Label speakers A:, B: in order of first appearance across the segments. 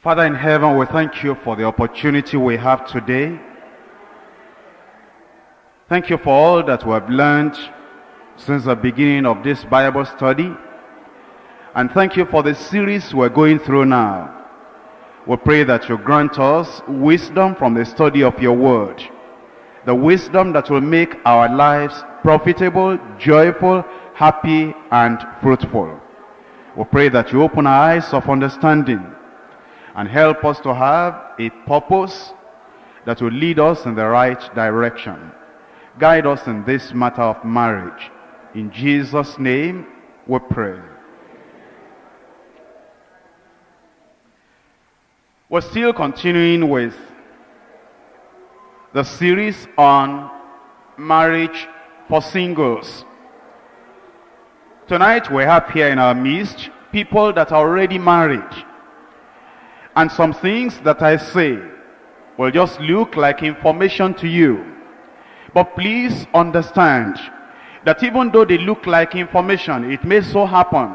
A: Father in heaven, we thank you for the opportunity we have today. Thank you for all that we have learned since the beginning of this Bible study. And thank you for the series we're going through now. We pray that you grant us wisdom from the study of your word. The wisdom that will make our lives profitable, joyful, happy, and fruitful. We pray that you open our eyes of understanding and help us to have a purpose that will lead us in the right direction. Guide us in this matter of marriage. In Jesus' name we pray. We're still continuing with the series on marriage for singles. Tonight we have here in our midst people that are already married. And some things that I say will just look like information to you. But please understand that even though they look like information, it may so happen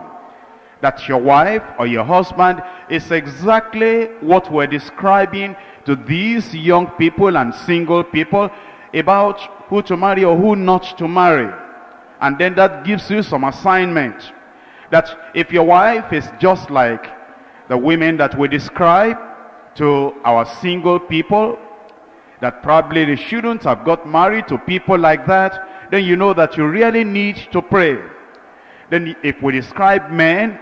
A: that your wife or your husband is exactly what we're describing to these young people and single people about who to marry or who not to marry. And then that gives you some assignment. That if your wife is just like the women that we describe to our single people, that probably they shouldn't have got married to people like that, then you know that you really need to pray. Then if we describe men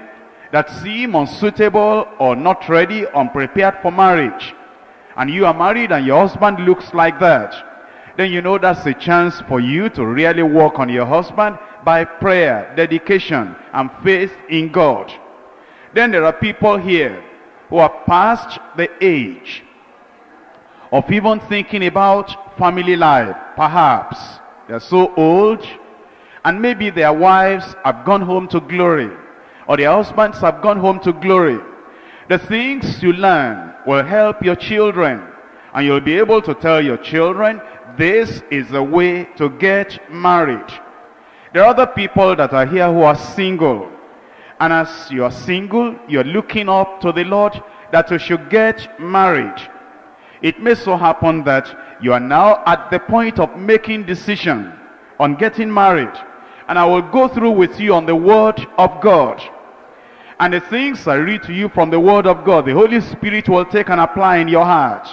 A: that seem unsuitable or not ready, unprepared for marriage, and you are married and your husband looks like that, then you know that's a chance for you to really work on your husband by prayer, dedication, and faith in God. Then there are people here who are past the age of even thinking about family life. Perhaps they're so old and maybe their wives have gone home to glory or their husbands have gone home to glory. The things you learn will help your children and you'll be able to tell your children this is the way to get married. There are other people that are here who are single and as you are single, you're looking up to the Lord that you should get married. It may so happen that you are now at the point of making decision on getting married. And I will go through with you on the word of God. And the things I read to you from the word of God, the Holy Spirit will take and apply in your heart.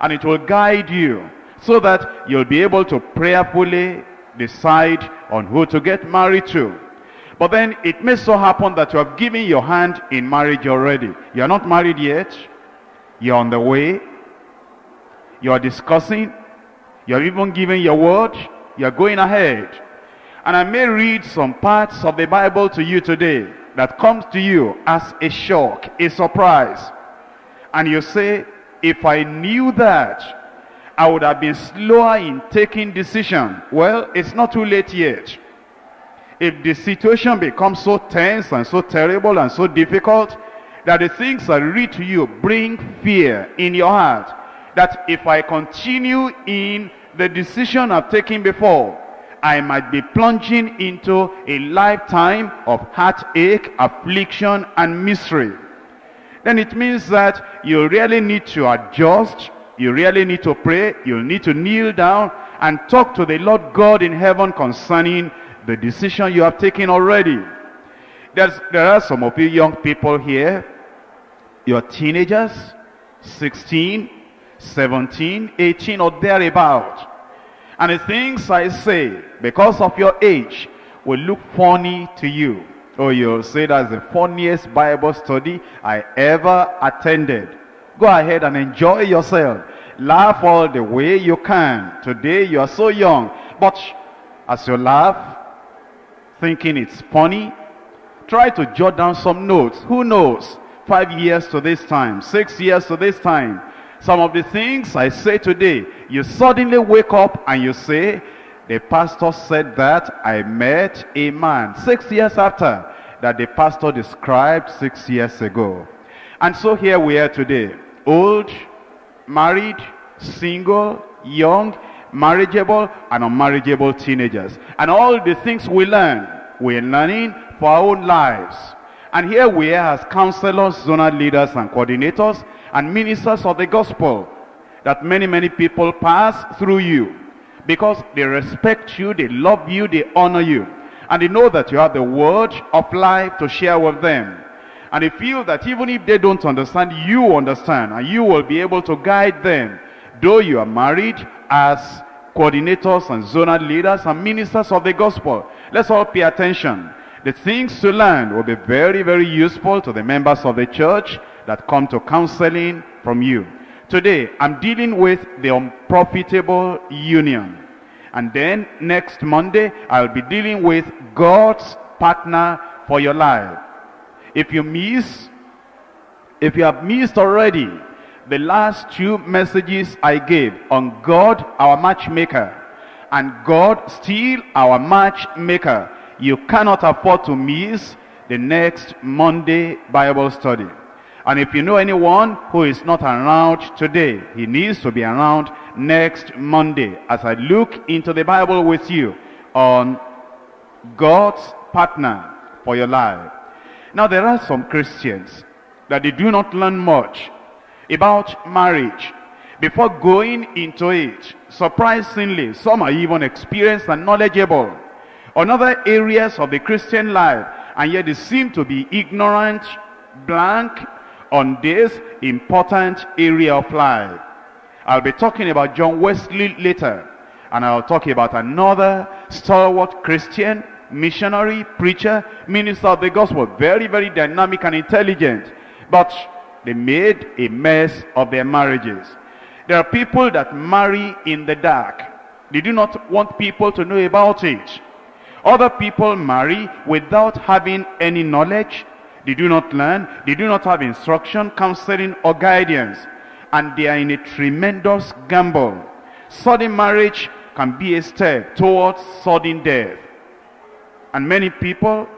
A: And it will guide you so that you'll be able to prayerfully decide on who to get married to. But then it may so happen that you have given your hand in marriage already. You are not married yet. You're on the way. You are discussing. You have even given your word. You are going ahead. And I may read some parts of the Bible to you today that comes to you as a shock, a surprise. And you say, if I knew that, I would have been slower in taking decision. Well, it's not too late yet. If the situation becomes so tense and so terrible and so difficult that the things I read to you bring fear in your heart, that if I continue in the decision I've taken before, I might be plunging into a lifetime of heartache, affliction, and misery. Then it means that you really need to adjust, you really need to pray, you need to kneel down and talk to the Lord God in heaven concerning the decision you have taken already. There's, there are some of you young people here, you're teenagers, 16, 17, 18 or thereabout. And the things I say, because of your age, will look funny to you. Oh, you'll say that's the funniest Bible study I ever attended. Go ahead and enjoy yourself. Laugh all the way you can. Today you are so young. But as you laugh, thinking it's funny, try to jot down some notes. Who knows? Five years to this time, six years to this time. Some of the things I say today, you suddenly wake up and you say, the pastor said that I met a man six years after that the pastor described six years ago. And so here we are today, old, married, single, young, marriageable, and unmarriageable teenagers. And all the things we learn, we're learning for our own lives. And here we are as counselors, zonal leaders and coordinators and ministers of the gospel that many, many people pass through you because they respect you, they love you, they honor you. And they know that you have the word of life to share with them. And they feel that even if they don't understand, you understand. And you will be able to guide them. Though you are married as coordinators and zonal leaders and ministers of the gospel. Let's all pay attention. The things to learn will be very, very useful to the members of the church that come to counseling from you. Today, I'm dealing with the unprofitable union. And then next Monday, I'll be dealing with God's partner for your life. If you miss, if you have missed already the last two messages I gave on God, our matchmaker, and God still our matchmaker, you cannot afford to miss the next Monday Bible study. And if you know anyone who is not around today, he needs to be around next Monday as I look into the Bible with you on God's partner for your life. Now there are some Christians that they do not learn much about marriage before going into it. Surprisingly, some are even experienced and knowledgeable on other areas of the Christian life, and yet they seem to be ignorant, blank on this important area of life. I'll be talking about John Wesley later, and I'll talk about another stalwart Christian, missionary, preacher, minister of the gospel, very, very dynamic and intelligent, but they made a mess of their marriages. There are people that marry in the dark. They do not want people to know about it. Other people marry without having any knowledge. They do not learn. They do not have instruction, counseling, or guidance. And they are in a tremendous gamble. Sudden marriage can be a step towards sudden death. And many people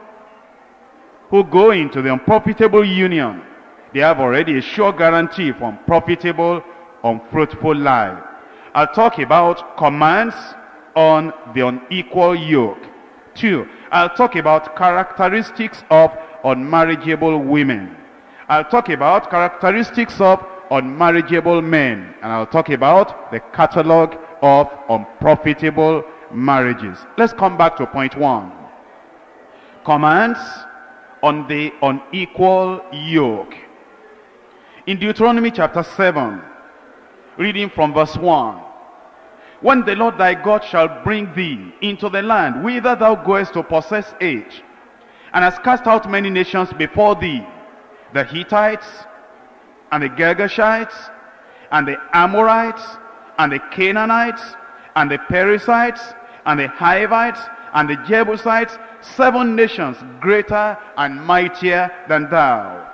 A: who go into the unprofitable union, they have already a sure guarantee for unprofitable, unfruitful life. I'll talk about commands on the unequal yoke. Two, I'll talk about characteristics of unmarriageable women. I'll talk about characteristics of unmarriageable men. And I'll talk about the catalog of unprofitable marriages. Let's come back to point one. Commands on the unequal yoke. In Deuteronomy chapter 7, reading from verse 1. When the Lord thy God shall bring thee into the land whither thou goest to possess it, and has cast out many nations before thee, the Hittites, and the Girgashites, and the Amorites, and the Canaanites, and the Perizzites, and the Hivites, and the Jebusites, seven nations greater and mightier than thou.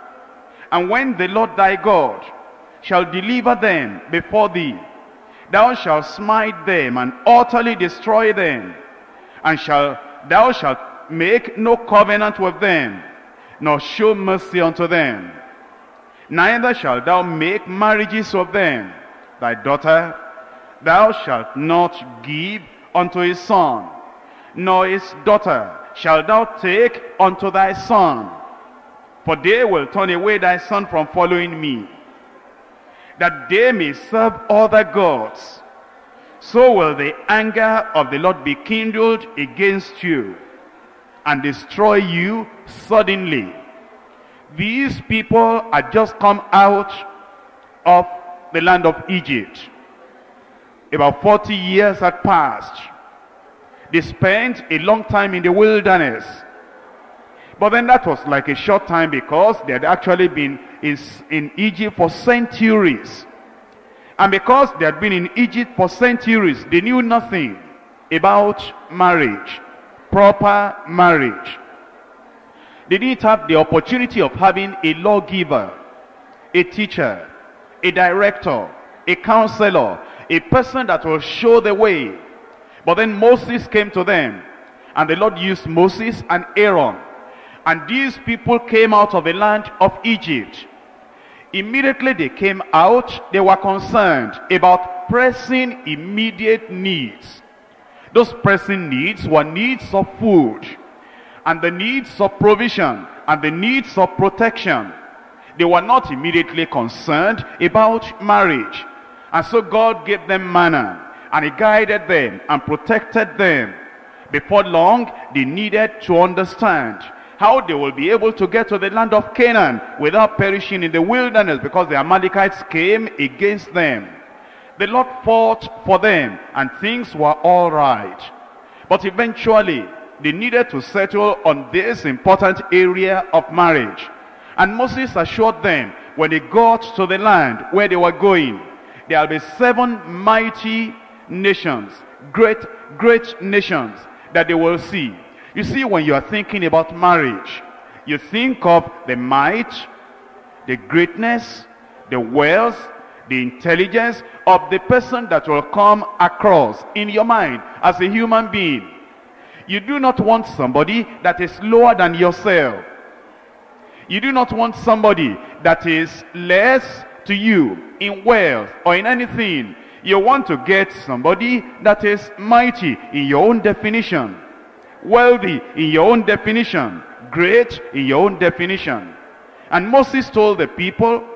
A: And when the Lord thy God shall deliver them before thee, thou shalt smite them and utterly destroy them, and shall thou shalt make no covenant with them, nor show mercy unto them. Neither shalt thou make marriages of them. Thy daughter thou shalt not give unto his son, nor his daughter shalt thou take unto thy son. For they will turn away thy son from following me that they may serve other gods. So will the anger of the Lord be kindled against you and destroy you suddenly. These people had just come out of the land of Egypt. About 40 years had passed. They spent a long time in the wilderness. But then that was like a short time because they had actually been in, in Egypt for centuries. And because they had been in Egypt for centuries, they knew nothing about marriage, proper marriage. They didn't have the opportunity of having a lawgiver, a teacher, a director, a counselor, a person that will show the way. But then Moses came to them, and the Lord used Moses and Aaron. And these people came out of the land of Egypt. Immediately they came out, they were concerned about pressing immediate needs. Those pressing needs were needs of food and the needs of provision and the needs of protection. They were not immediately concerned about marriage. And so God gave them manna and he guided them and protected them. Before long, they needed to understand how they will be able to get to the land of Canaan without perishing in the wilderness because the Amalekites came against them. The Lord fought for them and things were all right. But eventually, they needed to settle on this important area of marriage. And Moses assured them when they got to the land where they were going, there will be seven mighty nations, great, great nations that they will see. You see, when you are thinking about marriage, you think of the might, the greatness, the wealth, the intelligence of the person that will come across in your mind as a human being. You do not want somebody that is lower than yourself. You do not want somebody that is less to you in wealth or in anything. You want to get somebody that is mighty in your own definition, wealthy in your own definition, great in your own definition. And Moses told the people,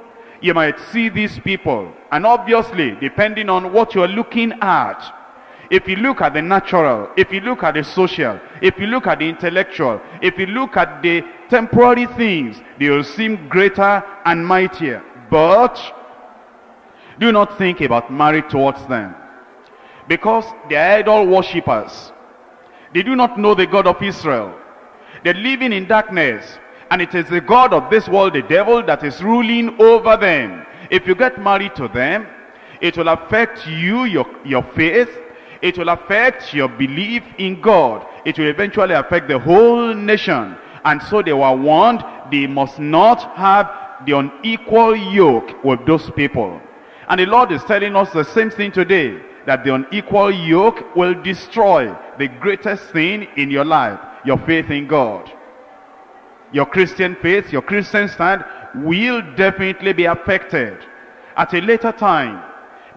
A: you might see these people. And obviously, depending on what you're looking at, if you look at the natural, if you look at the social, if you look at the intellectual, if you look at the temporary things, they will seem greater and mightier. But do not think about marriage towards them. Because they are idol worshippers. They do not know the God of Israel. They're living in darkness. And it is the God of this world, the devil, that is ruling over them. If you get married to them, it will affect you, your, your faith. It will affect your belief in God. It will eventually affect the whole nation. And so they were warned, they must not have the unequal yoke with those people. And the Lord is telling us the same thing today, that the unequal yoke will destroy the greatest thing in your life, your faith in God. Your Christian faith, your Christian stand will definitely be affected at a later time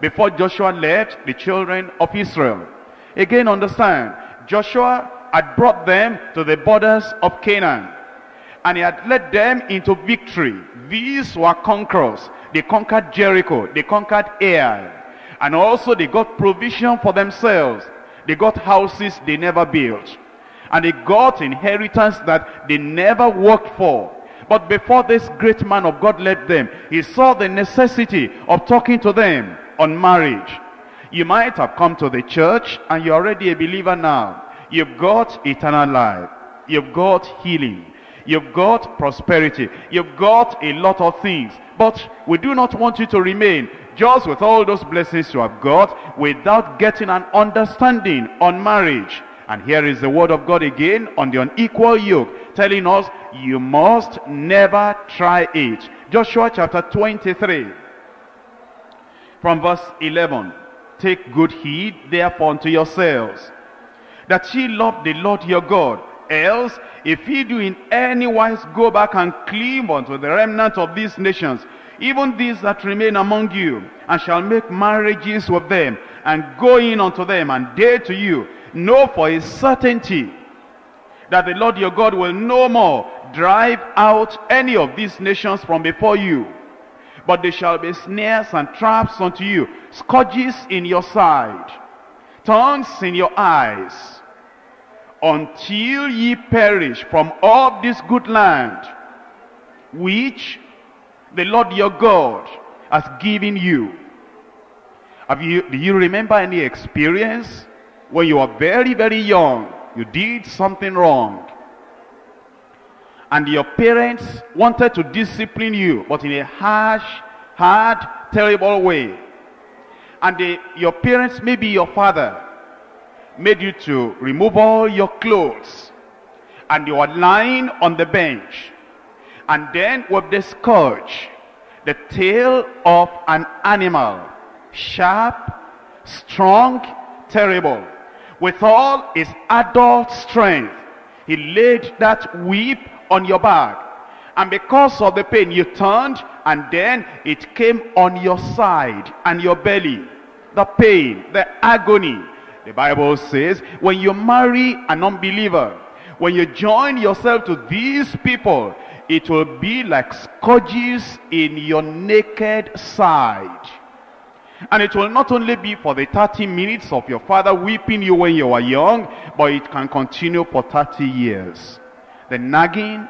A: before Joshua led the children of Israel. Again, understand, Joshua had brought them to the borders of Canaan and he had led them into victory. These were conquerors. They conquered Jericho. They conquered Ai. And also they got provision for themselves. They got houses they never built. And they got inheritance that they never worked for. But before this great man of God led them, he saw the necessity of talking to them on marriage. You might have come to the church and you're already a believer now. You've got eternal life. You've got healing. You've got prosperity. You've got a lot of things. But we do not want you to remain just with all those blessings you have got without getting an understanding on marriage. And here is the word of God again on the unequal yoke, telling us you must never try it. Joshua chapter 23, from verse 11. Take good heed therefore unto yourselves, that ye love the Lord your God, else if ye do in any wise go back and cleave unto the remnant of these nations, even these that remain among you, and shall make marriages with them, and go in unto them, and dare to you, know for a certainty that the Lord your God will no more drive out any of these nations from before you. But they shall be snares and traps unto you, scourges in your side, thorns in your eyes, until ye perish from all this good land, which the Lord your God has given you. Have you, do you remember any experience when you were very, very young, you did something wrong, and your parents wanted to discipline you, but in a harsh, hard, terrible way. And your parents, maybe your father, made you to remove all your clothes, and you were lying on the bench, and then with the scourge, the tail of an animal, sharp, strong, terrible, with all his adult strength, he laid that whip on your back. And because of the pain, you turned and then it came on your side and your belly. The pain, the agony. The Bible says, when you marry an unbeliever, When you join yourself to these people, it will be like scourges in your naked side. And it will not only be for the 30 minutes of your father weeping you when you were young, but it can continue for 30 years. The nagging,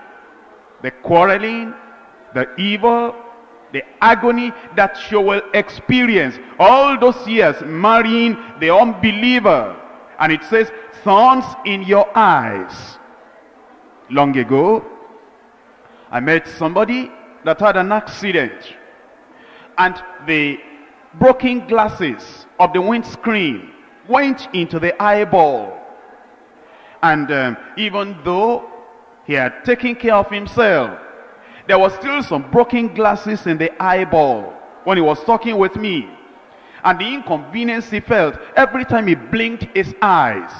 A: the quarreling, the evil, the agony that you will experience all those years marrying the unbeliever. And it says, thorns in your eyes. Long ago, I met somebody that had an accident. And the broken glasses of the windscreen went into the eyeball. And um, even though he had taken care of himself, there was still some broken glasses in the eyeball when he was talking with me. And the inconvenience he felt every time he blinked his eyes.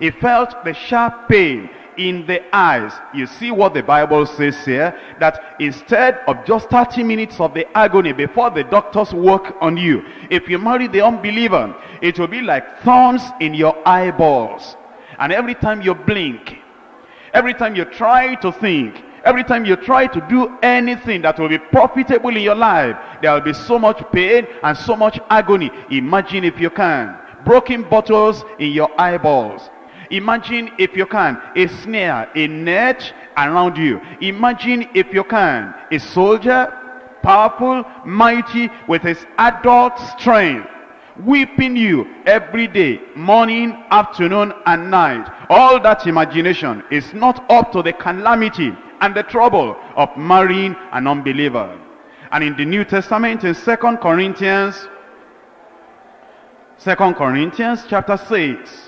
A: He felt the sharp pain in the eyes. You see what the Bible says here? That instead of just 30 minutes of the agony before the doctors work on you, if you marry the unbeliever, it will be like thorns in your eyeballs. And every time you blink, every time you try to think, every time you try to do anything that will be profitable in your life, there will be so much pain and so much agony. Imagine if you can. Broken bottles in your eyeballs Imagine if you can, a snare, a net around you. Imagine if you can, a soldier, powerful, mighty, with his adult strength, whipping you every day, morning, afternoon, and night. All that imagination is not up to the calamity and the trouble of marrying an unbeliever. And in the New Testament, in Second Corinthians, Second Corinthians chapter 6,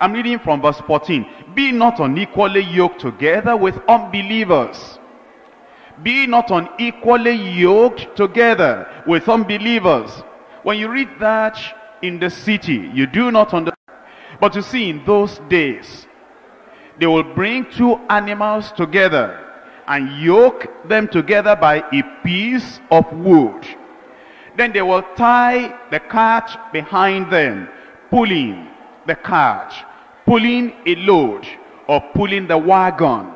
A: I'm reading from verse 14. Be not unequally yoked together with unbelievers. Be not unequally yoked together with unbelievers. When you read that in the city, you do not understand. But you see, in those days, they will bring two animals together and yoke them together by a piece of wood. Then they will tie the cart behind them, pulling the cart pulling a load or pulling the wagon.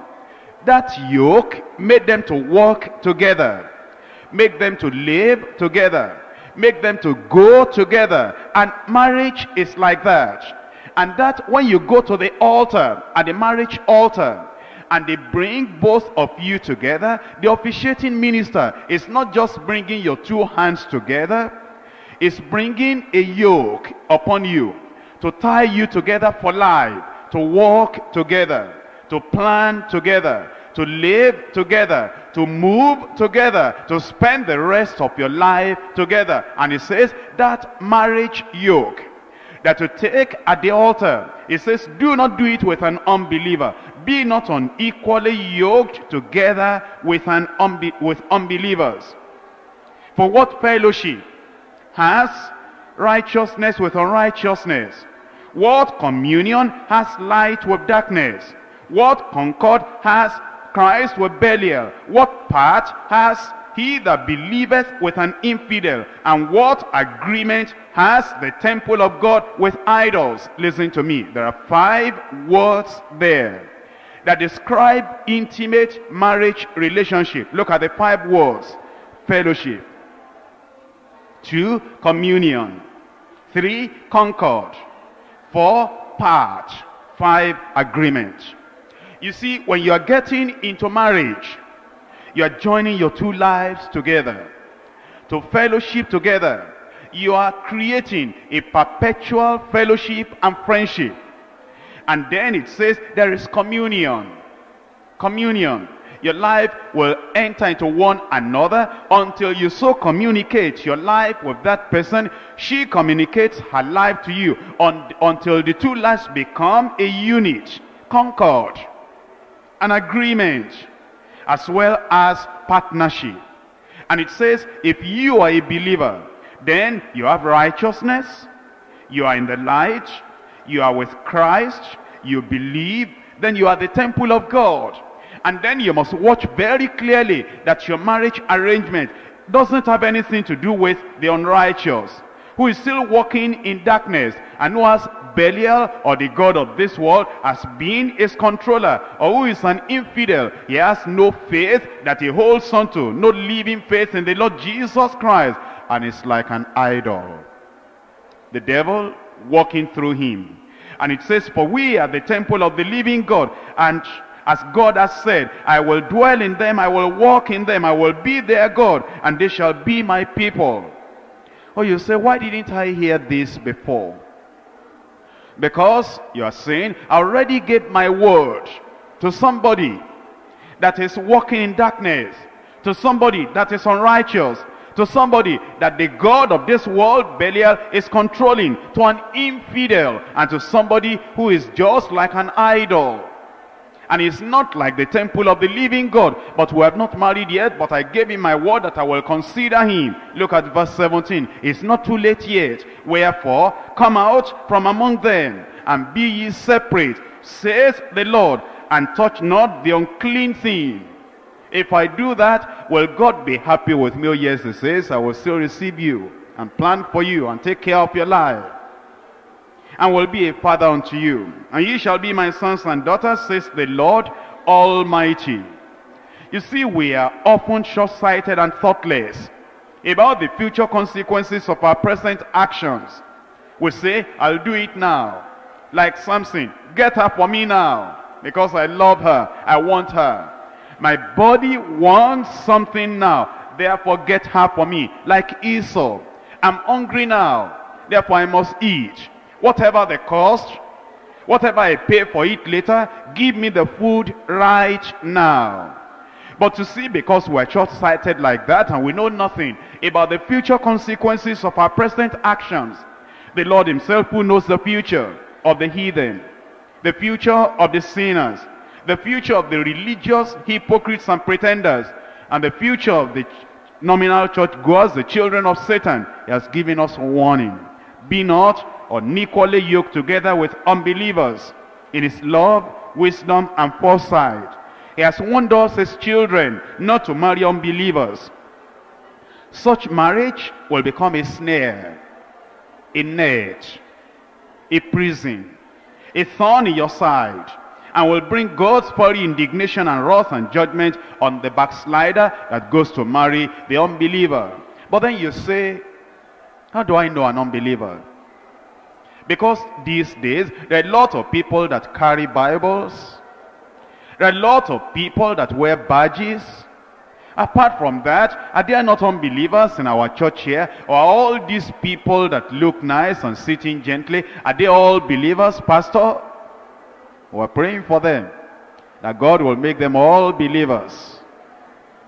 A: That yoke made them to walk together, make them to live together, make them to go together. And marriage is like that. And that when you go to the altar, at the marriage altar, and they bring both of you together, the officiating minister is not just bringing your two hands together, it's bringing a yoke upon you to tie you together for life, to walk together, to plan together, to live together, to move together, to spend the rest of your life together. And he says that marriage yoke that you take at the altar, he says, do not do it with an unbeliever. Be not unequally yoked together with, an unbe with unbelievers. For what fellowship has righteousness with unrighteousness? What communion has light with darkness? What concord has Christ with Belial? What part has he that believeth with an infidel? And what agreement has the temple of God with idols? Listen to me. There are five words there that describe intimate marriage relationship. Look at the five words. Fellowship. Two, communion. Three, concord. Four, part. Five, agreement. You see, when you are getting into marriage, you are joining your two lives together. To fellowship together. You are creating a perpetual fellowship and friendship. And then it says there is communion. Communion your life will enter into one another until you so communicate your life with that person. She communicates her life to you un until the two lives become a unit, concord, an agreement, as well as partnership. And it says, if you are a believer, then you have righteousness, you are in the light, you are with Christ, you believe, then you are the temple of God. And then you must watch very clearly that your marriage arrangement doesn't have anything to do with the unrighteous. who is still walking in darkness and who has Belial or the God of this world as being his controller or who is an infidel. He has no faith that he holds on to, no living faith in the Lord Jesus Christ and is like an idol. The devil walking through him. And it says, for we are the temple of the living God and as God has said, I will dwell in them, I will walk in them, I will be their God, and they shall be my people. Oh, you say, why didn't I hear this before? Because you are saying, I already gave my word to somebody that is walking in darkness, to somebody that is unrighteous, to somebody that the God of this world, Belial, is controlling, to an infidel, and to somebody who is just like an idol. And it's not like the temple of the living God. But we have not married yet, but I gave him my word that I will consider him. Look at verse 17. It's not too late yet. Wherefore, come out from among them, and be ye separate, says the Lord, and touch not the unclean thing. If I do that, will God be happy with me? Oh, yes, he says, I will still receive you, and plan for you, and take care of your life and will be a father unto you. And ye shall be my sons and daughters, says the Lord Almighty. You see, we are often short-sighted and thoughtless about the future consequences of our present actions. We say, I'll do it now. Like Samson, get her for me now. Because I love her. I want her. My body wants something now. Therefore, get her for me. Like Esau. I'm hungry now. Therefore, I must eat. Whatever the cost, whatever I pay for it later, give me the food right now. But to see, because we're short-sighted like that and we know nothing about the future consequences of our present actions, the Lord himself who knows the future of the heathen, the future of the sinners, the future of the religious hypocrites and pretenders, and the future of the nominal church goers, the children of Satan, he has given us warning. Be not unequally yoked together with unbelievers in his love, wisdom, and foresight. He has warned us as children not to marry unbelievers. Such marriage will become a snare, a net, a prison, a thorn in your side, and will bring God's fiery indignation and wrath and judgment on the backslider that goes to marry the unbeliever. But then you say, how do I know an unbeliever? Because these days, there are a lot of people that carry Bibles. There are a lot of people that wear badges. Apart from that, are there not unbelievers in our church here? Or all these people that look nice and sitting gently, are they all believers, Pastor? We're praying for them. That God will make them all believers.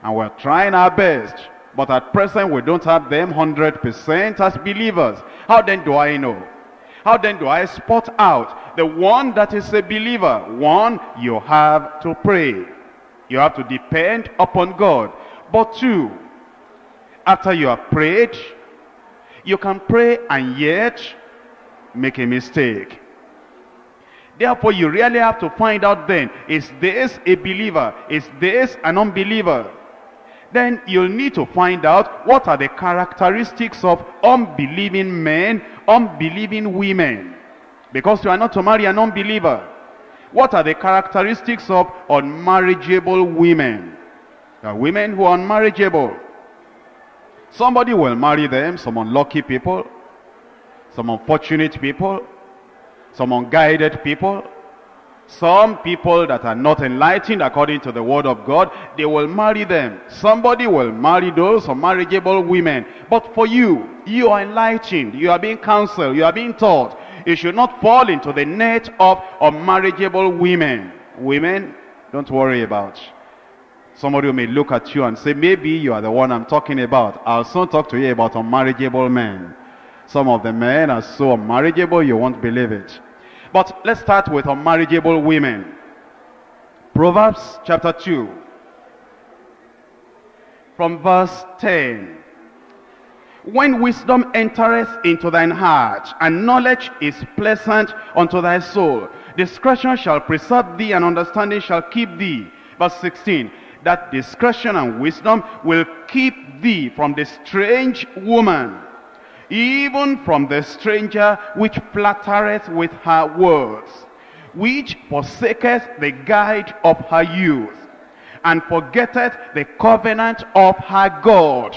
A: And we're trying our best. But at present, we don't have them 100% as believers. How then do I know? How then do I spot out the one that is a believer? One, you have to pray. You have to depend upon God. But two, after you have prayed, you can pray and yet make a mistake. Therefore, you really have to find out then, is this a believer? Is this an unbeliever? Then you'll need to find out what are the characteristics of unbelieving men, unbelieving women. Because you are not to marry an unbeliever. What are the characteristics of unmarriageable women? There are women who are unmarriageable. Somebody will marry them, some unlucky people, some unfortunate people, some unguided people, some people that are not enlightened according to the word of God, they will marry them. Somebody will marry those unmarriageable women. But for you, you are enlightened. You are being counseled. You are being taught. You should not fall into the net of unmarriageable women. Women, don't worry about. Somebody may look at you and say, maybe you are the one I'm talking about. I'll soon talk to you about unmarriageable men. Some of the men are so unmarriageable you won't believe it. But let's start with unmarriageable women. Proverbs chapter 2. From verse 10. When wisdom entereth into thine heart, and knowledge is pleasant unto thy soul, discretion shall preserve thee, and understanding shall keep thee. Verse 16. That discretion and wisdom will keep thee from the strange woman even from the stranger which flattereth with her words, which forsaketh the guide of her youth, and forgetteth the covenant of her God.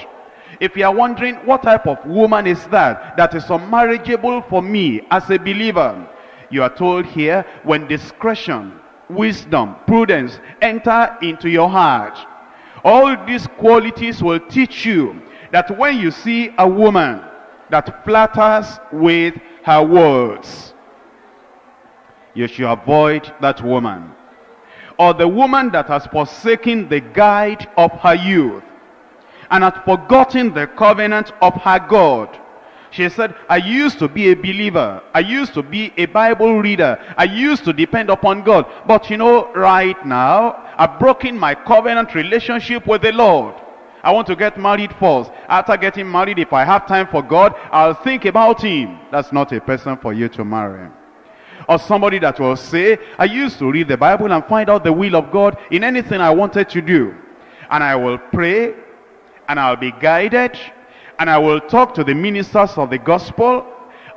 A: If you are wondering what type of woman is that, that is unmarriageable for me as a believer, you are told here, when discretion, wisdom, prudence enter into your heart, all these qualities will teach you that when you see a woman that flatters with her words, you should avoid that woman. Or the woman that has forsaken the guide of her youth and has forgotten the covenant of her God. She said, I used to be a believer. I used to be a Bible reader. I used to depend upon God. But you know, right now, I've broken my covenant relationship with the Lord. I want to get married first. After getting married, if I have time for God, I'll think about him. That's not a person for you to marry. Or somebody that will say, I used to read the Bible and find out the will of God in anything I wanted to do. And I will pray, and I'll be guided, and I will talk to the ministers of the gospel,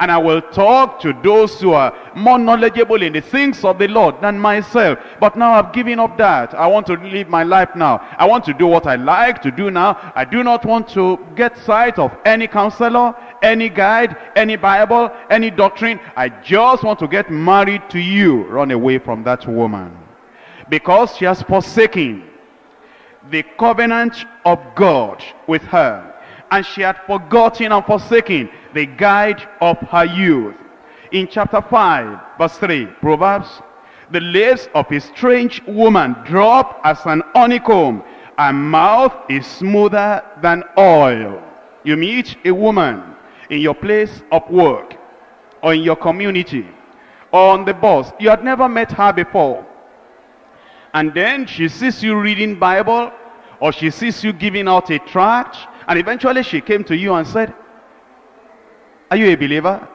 A: and I will talk to those who are more knowledgeable in the things of the Lord than myself. But now I've given up that. I want to live my life now. I want to do what I like to do now. I do not want to get sight of any counselor, any guide, any Bible, any doctrine. I just want to get married to you. Run away from that woman. Because she has forsaken the covenant of God with her. And she had forgotten and forsaken the guide of her youth. In chapter 5, verse 3, Proverbs, the lips of a strange woman drop as an honeycomb. Her mouth is smoother than oil. You meet a woman in your place of work or in your community or on the bus. You had never met her before. And then she sees you reading Bible or she sees you giving out a tract and eventually she came to you and said, are you a believer?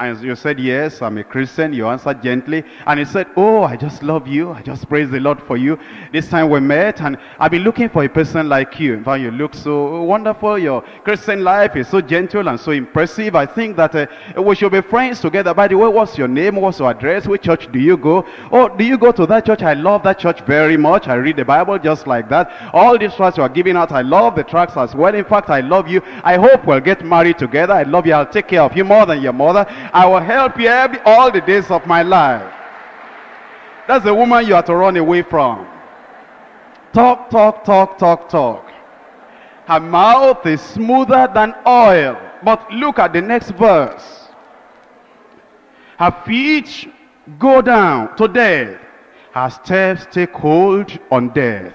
A: And you said, yes, I'm a Christian. You answered gently. And he said, oh, I just love you. I just praise the Lord for you. This time we met and I've been looking for a person like you. In fact, you look so wonderful. Your Christian life is so gentle and so impressive. I think that uh, we should be friends together. By the way, what's your name? What's your address? Which church do you go? Oh, do you go to that church? I love that church very much. I read the Bible just like that. All these tracts you are giving out, I love the tracts as well. In fact, I love you. I hope we'll get married together. I love you. I'll take care of you more than your mother. I will help you every, all the days of my life. That's the woman you have to run away from. Talk, talk, talk, talk, talk. Her mouth is smoother than oil. But look at the next verse. Her feet go down to death. Her steps take hold on death,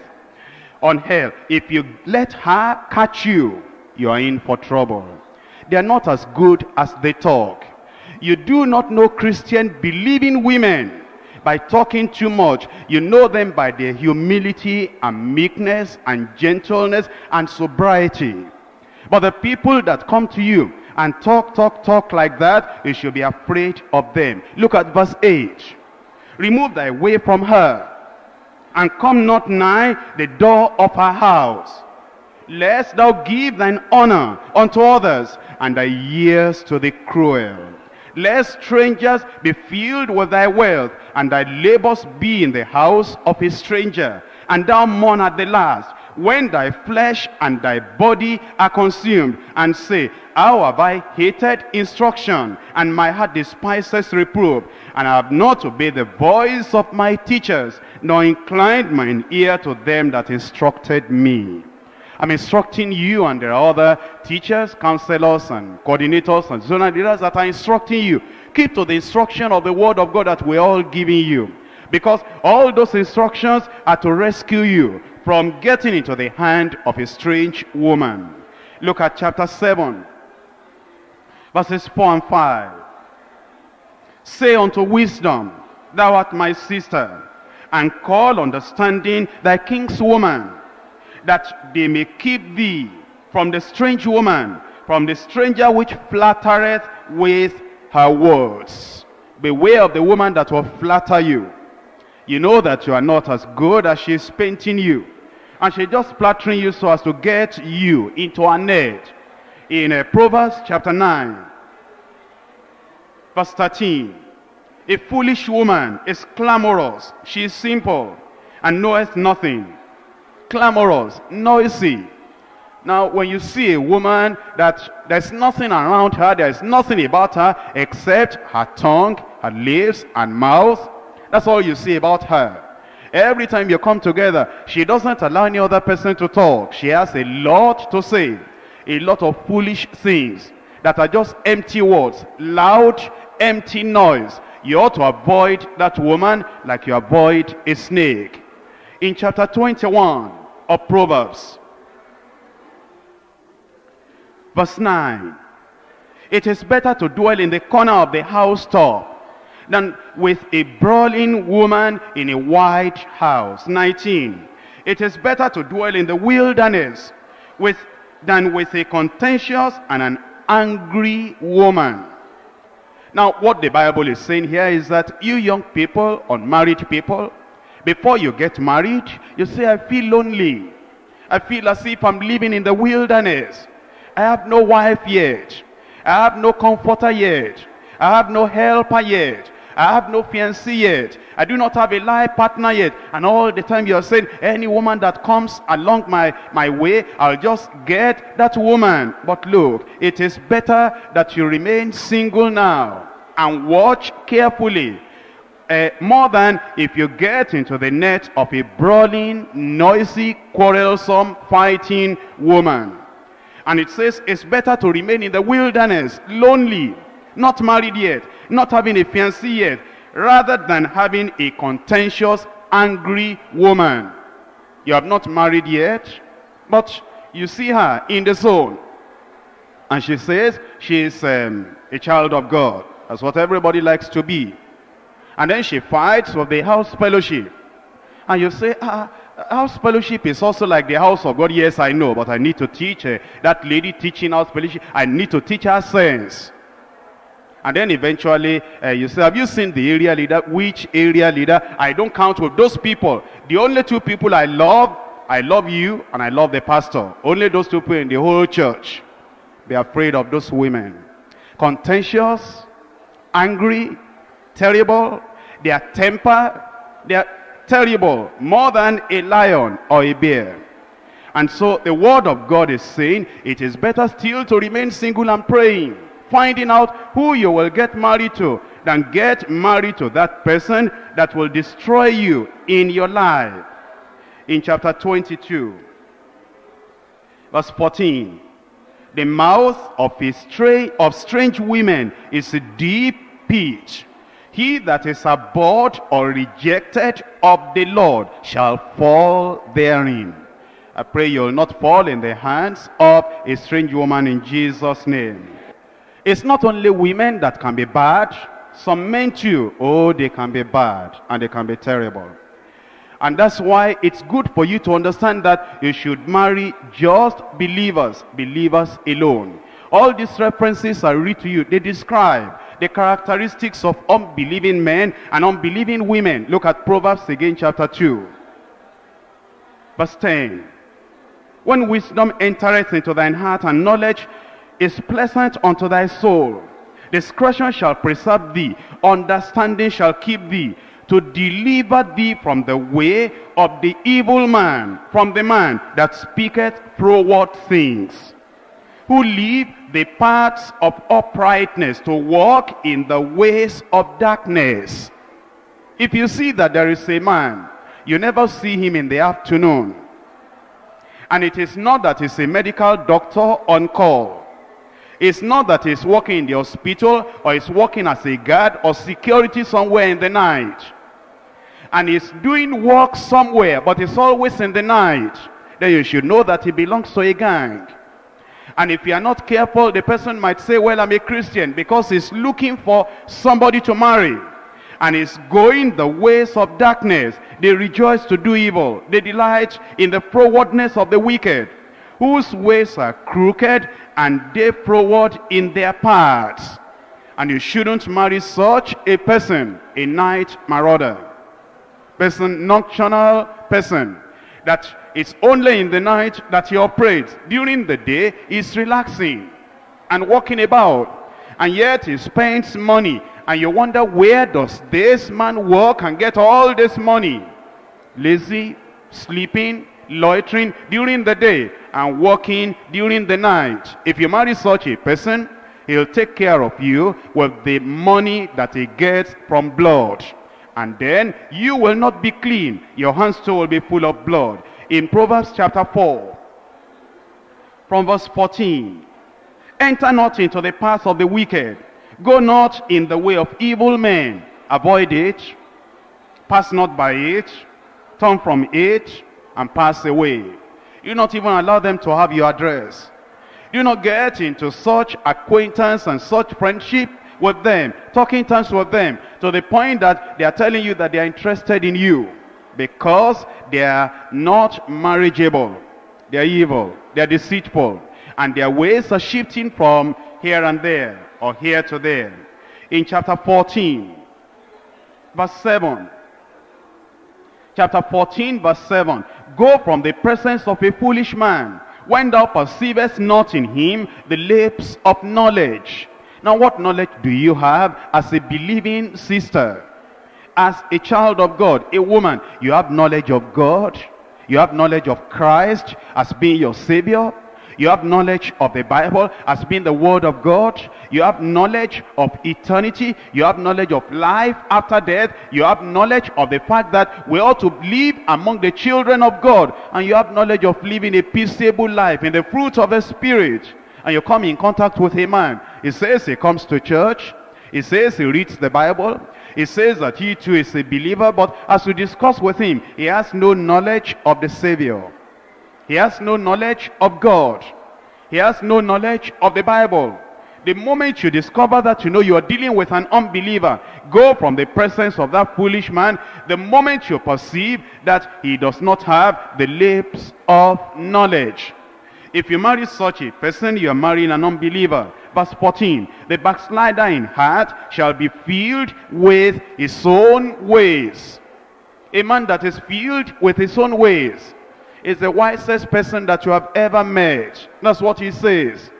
A: on hell. If you let her catch you, you are in for trouble. They are not as good as they talk. You do not know Christian believing women by talking too much. You know them by their humility and meekness and gentleness and sobriety. But the people that come to you and talk, talk, talk like that, you should be afraid of them. Look at verse 8. Remove thy way from her and come not nigh the door of her house lest thou give thine honor unto others, and thy years to the cruel. Lest strangers be filled with thy wealth, and thy labors be in the house of a stranger, and thou mourn at the last, when thy flesh and thy body are consumed, and say, How have I hated instruction, and my heart despises reproof, and I have not obeyed the voice of my teachers, nor inclined mine ear to them that instructed me. I'm instructing you and there are other teachers, counselors and coordinators and zonal leaders that are instructing you. Keep to the instruction of the word of God that we're all giving you. Because all those instructions are to rescue you from getting into the hand of a strange woman. Look at chapter 7, verses 4 and 5. Say unto wisdom, thou art my sister, and call understanding thy king's woman that they may keep thee from the strange woman, from the stranger which flattereth with her words. Beware of the woman that will flatter you. You know that you are not as good as she is painting you. And she's just flattering you so as to get you into a net. in uh, Proverbs chapter 9, verse 13. A foolish woman is clamorous. She is simple and knoweth nothing. Clamorous, noisy. Now, when you see a woman that there's nothing around her, there's nothing about her except her tongue, her lips, and mouth, that's all you see about her. Every time you come together, she doesn't allow any other person to talk. She has a lot to say. A lot of foolish things that are just empty words, loud, empty noise. You ought to avoid that woman like you avoid a snake. In chapter 21 of Proverbs, verse 9, it is better to dwell in the corner of the housetop than with a brawling woman in a white house. 19. It is better to dwell in the wilderness with, than with a contentious and an angry woman. Now, what the Bible is saying here is that you young people, unmarried people, before you get married, you say, I feel lonely. I feel as if I'm living in the wilderness. I have no wife yet. I have no comforter yet. I have no helper yet. I have no fiancé yet. I do not have a life partner yet. And all the time you're saying, any woman that comes along my, my way, I'll just get that woman. But look, it is better that you remain single now and watch carefully. Uh, more than if you get into the net of a brawling, noisy, quarrelsome, fighting woman. And it says it's better to remain in the wilderness, lonely, not married yet, not having a fiancé yet, rather than having a contentious, angry woman. You have not married yet, but you see her in the zone. And she says she is um, a child of God. That's what everybody likes to be. And then she fights with the house fellowship. And you say, ah, house fellowship is also like the house of God. Yes, I know, but I need to teach her. That lady teaching house fellowship, I need to teach her sense. And then eventually uh, you say, have you seen the area leader? Which area leader? I don't count with those people. The only two people I love, I love you and I love the pastor. Only those two people in the whole church. Be afraid of those women. Contentious, angry, terrible. Their temper, they are terrible. More than a lion or a bear. And so the word of God is saying, it is better still to remain single and praying finding out who you will get married to than get married to that person that will destroy you in your life. In chapter 22, verse 14, the mouth of, a stray, of strange women is a deep pit. He that is abhorred or rejected of the Lord shall fall therein. I pray you'll not fall in the hands of a strange woman in Jesus' name. It's not only women that can be bad. Some men too, oh, they can be bad and they can be terrible. And that's why it's good for you to understand that you should marry just believers, believers alone. All these references I read to you, they describe the characteristics of unbelieving men and unbelieving women. Look at Proverbs again, chapter 2. Verse 10. When wisdom entereth into thine heart and knowledge, is pleasant unto thy soul. Discretion shall preserve thee. Understanding shall keep thee. To deliver thee from the way of the evil man, from the man that speaketh froward things. Who leave the paths of uprightness to walk in the ways of darkness. If you see that there is a man, you never see him in the afternoon. And it is not that he's a medical doctor on call it's not that he's working in the hospital or he's working as a guard or security somewhere in the night. And he's doing work somewhere, but it's always in the night. Then you should know that he belongs to a gang. And if you are not careful, the person might say, well, I'm a Christian because he's looking for somebody to marry. And he's going the ways of darkness. They rejoice to do evil. They delight in the frowardness of the wicked whose ways are crooked and they froward in their paths. And you shouldn't marry such a person, a night marauder, person, nocturnal person, that it's only in the night that he operates. During the day, he's relaxing. and walking about. And yet he spends money. And you wonder, where does this man work and get all this money? Lazy, sleeping, loitering during the day, and working during the night. If you marry such a person, he'll take care of you with the money that he gets from blood. And then you will not be clean. Your hands too will be full of blood. In Proverbs chapter 4, from verse 14, Enter not into the path of the wicked. Go not in the way of evil men. Avoid it. Pass not by it. Turn from it and pass away. Do not even allow them to have your address. Do not get into such acquaintance and such friendship with them, talking terms with them, to the point that they are telling you that they are interested in you because they are not marriageable. They are evil. They are deceitful. And their ways are shifting from here and there or here to there. In chapter 14, verse 7. Chapter 14, verse 7. Go from the presence of a foolish man when thou perceivest not in him the lips of knowledge. Now what knowledge do you have as a believing sister? As a child of God, a woman, you have knowledge of God. You have knowledge of Christ as being your Savior. You have knowledge of the Bible as being the Word of God. You have knowledge of eternity. You have knowledge of life after death. You have knowledge of the fact that we ought to live among the children of God. And you have knowledge of living a peaceable life in the fruit of the Spirit. And you come in contact with a man. He says he comes to church. He says he reads the Bible. He says that he too is a believer. But as we discuss with him, he has no knowledge of the Savior. He has no knowledge of God. He has no knowledge of the Bible. The moment you discover that you know you are dealing with an unbeliever, go from the presence of that foolish man. The moment you perceive that he does not have the lips of knowledge. If you marry such a person, you are marrying an unbeliever. Verse 14, the backslider in heart shall be filled with his own ways. A man that is filled with his own ways is the wisest person that you have ever met. That's what he says.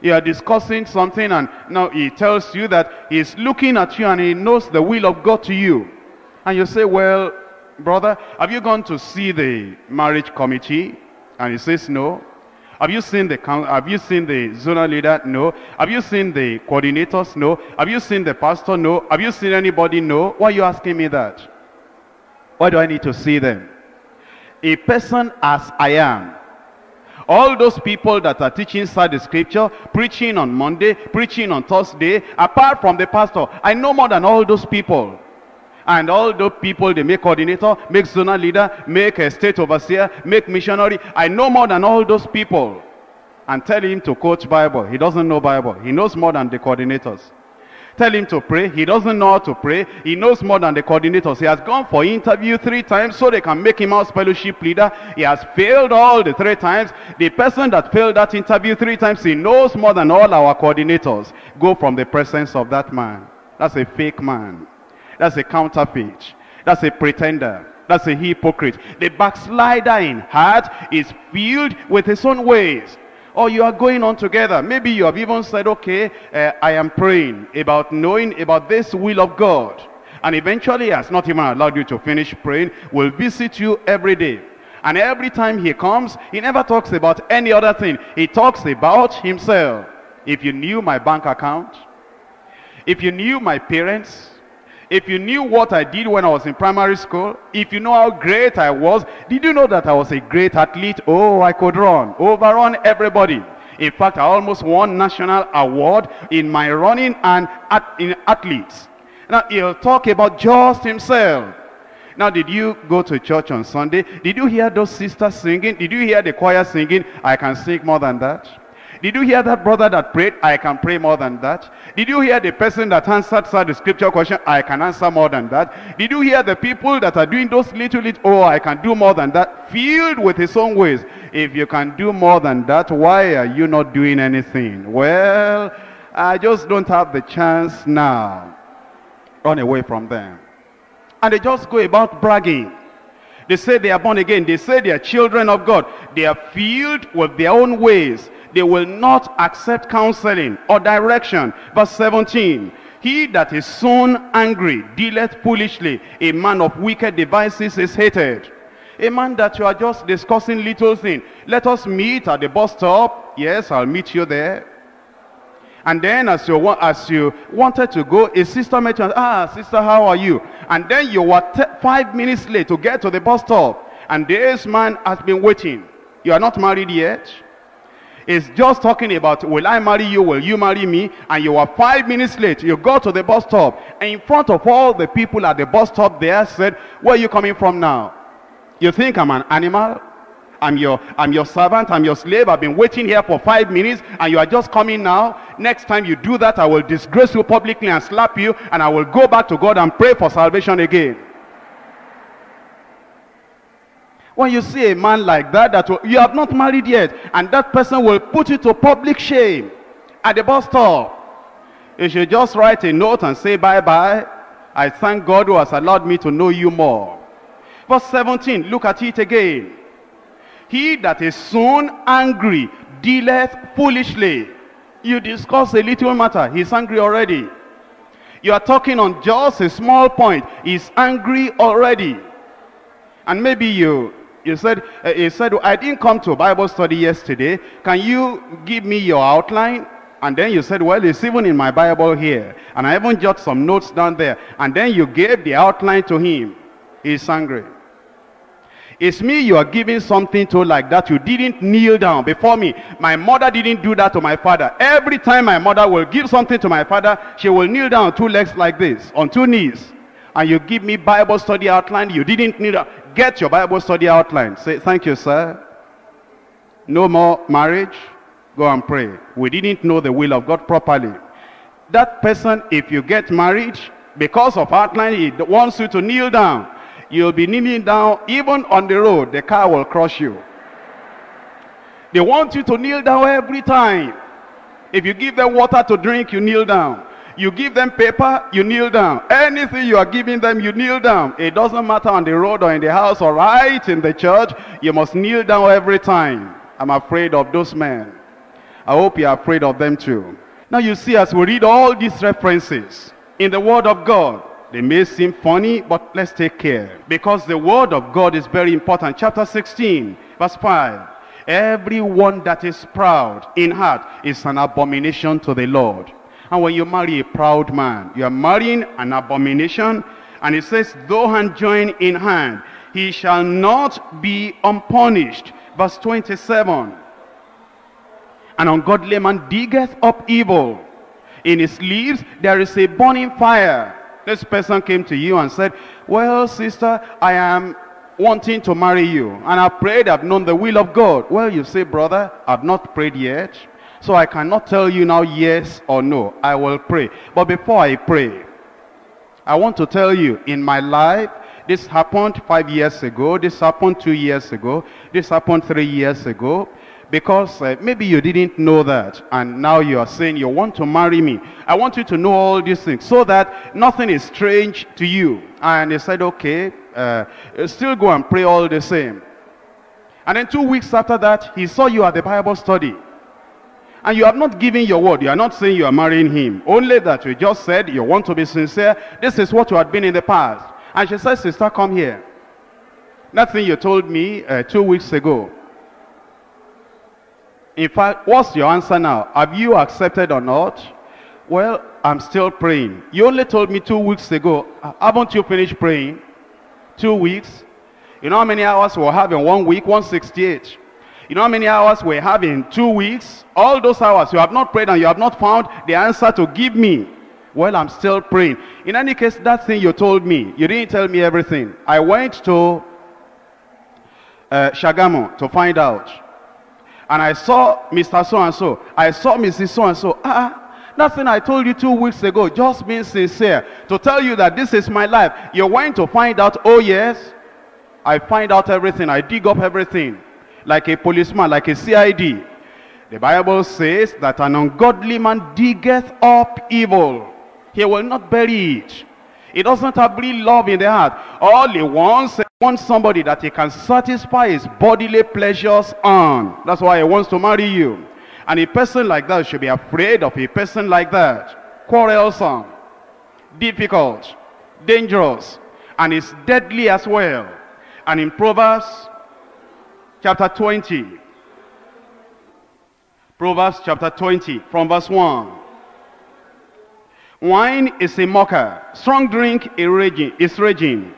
A: You are discussing something and now he tells you that he's looking at you and he knows the will of God to you. And you say, well, brother, have you gone to see the marriage committee? And he says, no. Have you seen the have you seen the zonal leader? No. Have you seen the coordinators? No. Have you seen the pastor? No. Have you seen anybody? No. Why are you asking me that? Why do I need to see them? a person as I am. All those people that are teaching inside the scripture, preaching on Monday, preaching on Thursday, apart from the pastor, I know more than all those people. And all those people, they make coordinator, make zonal leader, make a state overseer, make missionary. I know more than all those people. And tell him to coach Bible. He doesn't know Bible. He knows more than the coordinators. Tell him to pray. He doesn't know how to pray. He knows more than the coordinators. He has gone for interview three times so they can make him house fellowship leader. He has failed all the three times. The person that failed that interview three times, he knows more than all our coordinators. Go from the presence of that man. That's a fake man. That's a counterfeit. That's a pretender. That's a hypocrite. The backslider in heart is filled with his own ways or you are going on together. Maybe you have even said, okay, uh, I am praying about knowing about this will of God. And eventually, has not even allowed you to finish praying, will visit you every day. And every time he comes, he never talks about any other thing. He talks about himself. If you knew my bank account, if you knew my parents, if you knew what I did when I was in primary school, if you know how great I was, did you know that I was a great athlete? Oh, I could run, overrun everybody. In fact, I almost won national award in my running and at, in athletes. Now, he'll talk about just himself. Now, did you go to church on Sunday? Did you hear those sisters singing? Did you hear the choir singing? I can sing more than that. Did you hear that brother that prayed? I can pray more than that. Did you hear the person that answered the scripture question? I can answer more than that. Did you hear the people that are doing those little, little, oh, I can do more than that? Filled with his own ways. If you can do more than that, why are you not doing anything? Well, I just don't have the chance now. Run away from them. And they just go about bragging. They say they are born again. They say they are children of God. They are filled with their own ways. They will not accept counseling or direction. Verse 17. He that is soon angry dealeth foolishly. A man of wicked devices is hated. A man that you are just discussing little thing. Let us meet at the bus stop. Yes, I'll meet you there. And then as you, as you wanted to go, a sister met you, ah, sister, how are you? And then you were five minutes late to get to the bus stop. And this man has been waiting. You are not married yet. It's just talking about, will I marry you? Will you marry me? And you are five minutes late. You go to the bus stop. And in front of all the people at the bus stop there said, where are you coming from now? You think I'm an animal? I'm your, I'm your servant, I'm your slave, I've been waiting here for five minutes, and you are just coming now. Next time you do that, I will disgrace you publicly and slap you, and I will go back to God and pray for salvation again. When you see a man like that, that you have not married yet, and that person will put you to public shame at the bus stop, you should just write a note and say bye-bye. I thank God who has allowed me to know you more. Verse 17, look at it again. He that is soon angry dealeth foolishly. You discuss a little matter, he's angry already. You are talking on just a small point, he's angry already. And maybe you you said uh, you said I didn't come to Bible study yesterday. Can you give me your outline? And then you said, well, it's even in my Bible here. And I even jot some notes down there. And then you gave the outline to him. He's angry. It's me you are giving something to like that. You didn't kneel down before me. My mother didn't do that to my father. Every time my mother will give something to my father, she will kneel down two legs like this, on two knees. And you give me Bible study outline. You didn't kneel down. Get your Bible study outline. Say, thank you, sir. No more marriage. Go and pray. We didn't know the will of God properly. That person, if you get married, because of outline, he wants you to kneel down. You'll be kneeling down, even on the road, the car will crush you. They want you to kneel down every time. If you give them water to drink, you kneel down. You give them paper, you kneel down. Anything you are giving them, you kneel down. It doesn't matter on the road or in the house or right in the church. You must kneel down every time. I'm afraid of those men. I hope you're afraid of them too. Now you see, as we read all these references in the Word of God, they may seem funny, but let's take care. Because the word of God is very important. Chapter 16, verse 5. Everyone that is proud in heart is an abomination to the Lord. And when you marry a proud man, you are marrying an abomination. And it says, though hand join in hand, he shall not be unpunished. Verse 27. An ungodly man diggeth up evil. In his leaves there is a burning fire. This person came to you and said, well, sister, I am wanting to marry you. And I prayed, I've known the will of God. Well, you say, brother, I've not prayed yet. So I cannot tell you now yes or no. I will pray. But before I pray, I want to tell you, in my life, this happened five years ago. This happened two years ago. This happened three years ago because uh, maybe you didn't know that and now you are saying you want to marry me i want you to know all these things so that nothing is strange to you and he said okay uh, still go and pray all the same and then two weeks after that he saw you at the bible study and you have not given your word you are not saying you are marrying him only that you just said you want to be sincere this is what you had been in the past and she said sister come here that thing you told me uh, two weeks ago in fact, what's your answer now? Have you accepted or not? Well, I'm still praying. You only told me two weeks ago. Haven't you finished praying? Two weeks? You know how many hours we'll have in one week? 168. You know how many hours we have in two weeks? All those hours you have not prayed and you have not found the answer to give me. Well, I'm still praying. In any case, that thing you told me, you didn't tell me everything. I went to uh, Shagamu to find out and I saw Mr. So-and-so. I saw Mrs. So-and-so. Ah, nothing I told you two weeks ago. Just being sincere. To tell you that this is my life. You're going to find out, oh yes. I find out everything. I dig up everything. Like a policeman, like a CID. The Bible says that an ungodly man diggeth up evil. He will not bury it. He doesn't have real love in the heart. All he wants, he wants somebody that he can satisfy his bodily pleasures on. That's why he wants to marry you. And a person like that should be afraid of a person like that. Quarrelsome, difficult, dangerous, and is deadly as well. And in Proverbs chapter 20, Proverbs chapter 20 from verse 1. Wine is a mocker, strong drink a raging, is raging.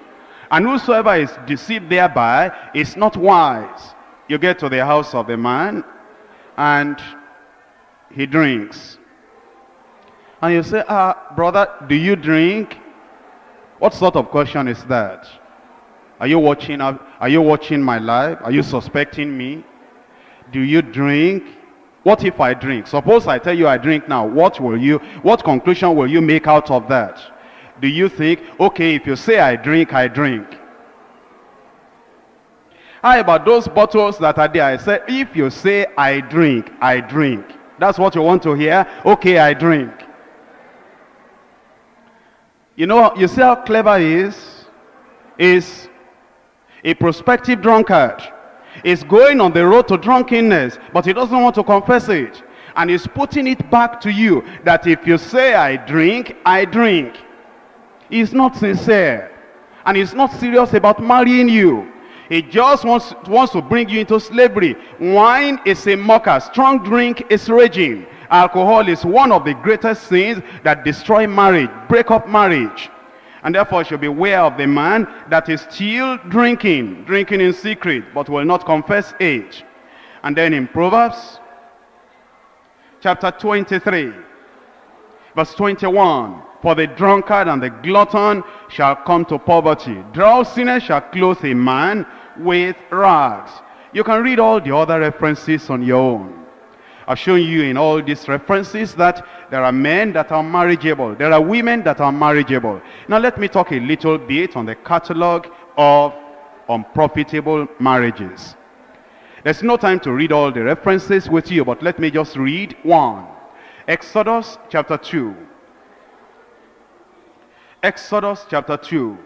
A: And whosoever is deceived thereby is not wise. You get to the house of the man and he drinks. And you say, ah, brother, do you drink? What sort of question is that? Are you watching, are you watching my life? Are you suspecting me? Do you drink? What if I drink? Suppose I tell you I drink now. What will you, what conclusion will you make out of that? Do you think, okay, if you say I drink, I drink. How about those bottles that are there? I said, if you say I drink, I drink. That's what you want to hear? Okay, I drink. You know, you see how clever he is? Is a prospective drunkard is going on the road to drunkenness, but he doesn't want to confess it. And he's putting it back to you that if you say I drink, I drink. He's not sincere. And he's not serious about marrying you. He just wants, wants to bring you into slavery. Wine is a mocker. Strong drink is raging. Alcohol is one of the greatest sins that destroy marriage, break up marriage. And therefore should beware of the man that is still drinking, drinking in secret, but will not confess it. And then in Proverbs, chapter 23, verse 21, For the drunkard and the glutton shall come to poverty. Drowsiness shall clothe a man with rags. You can read all the other references on your own. I've shown you in all these references that there are men that are marriageable. There are women that are marriageable. Now let me talk a little bit on the catalog of unprofitable marriages. There's no time to read all the references with you, but let me just read one. Exodus chapter 2. Exodus chapter 2.